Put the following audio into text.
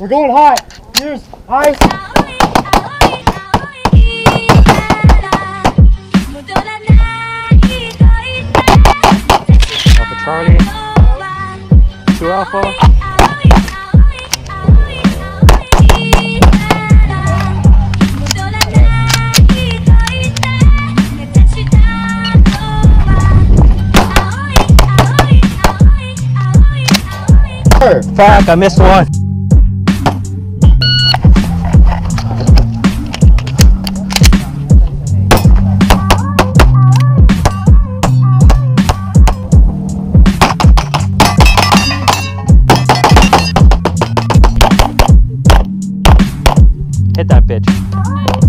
We're going high. Here's high. Alpha Charlie. Two Alpha. Fuck, I missed one. Hit that bitch.